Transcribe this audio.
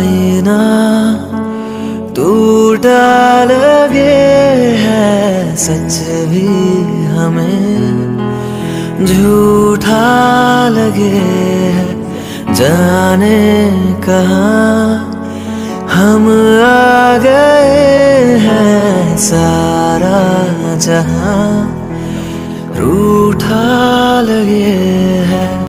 आईना टूटा लगे है, सच भी हमें। झूठा लगे है, जाने कहा। हम आ गए हैं सारा जहाँ। रूठा लगे है।